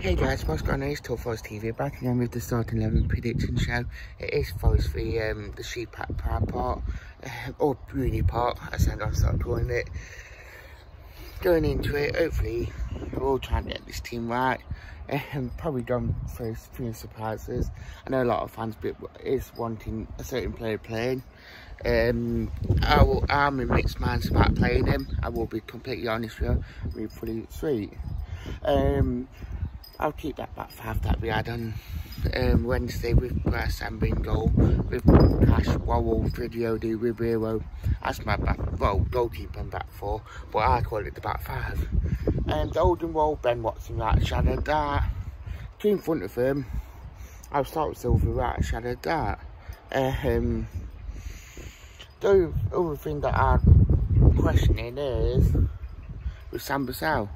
guys, what's going on? It's Talk Forest TV back again with the starting 11 prediction show. It is Forest v um, the Sheep at Park, uh, or Bruni Park, as I am start calling it. Going into it, hopefully, we're all trying to get this team right. Um, probably done for a few surprises. I know a lot of fans but is wanting a certain player playing. Um, I will, I'm in mixed minds about playing him. I will be completely honest with you. I'm fully sweet. Um, I'll keep that back five that we had on um, Wednesday with Grass and Bingo, with Cash, Worrall, Tridiodi, Hero. That's my back, well, goalkeeper and back four, but I call it the back five. And the Olden Roll, Ben Watson right shadow that. Two in front of him. I'll start with Silver right shadow that. Um, the other thing that I'm questioning is with Sam Bussell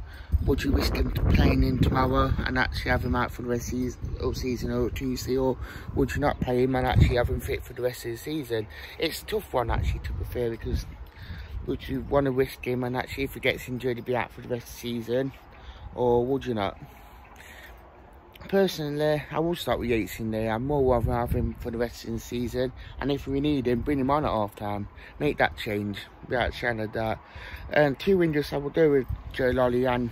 would you risk him playing in tomorrow and actually have him out for the rest of the season or Tuesday or would you not play him and actually have him fit for the rest of the season? It's a tough one actually to be fair because would you want to risk him and actually if he gets injured he'd be out for the rest of the season or would you not? Personally, I will start with Yates in there. I'm more rather have him for the rest of the season. And if we need him, bring him on at half time. Make that change. Without shadow that. And two wingers I will do with Joe Lolley and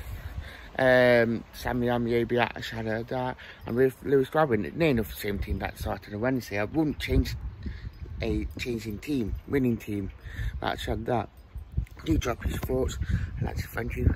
um, Sammy Ameobi at a shadow that. And with Lewis Grabban, near enough the same team that started on Wednesday. I wouldn't change a changing team, winning team. That's that. Do drop his thoughts. I'd like to thank you.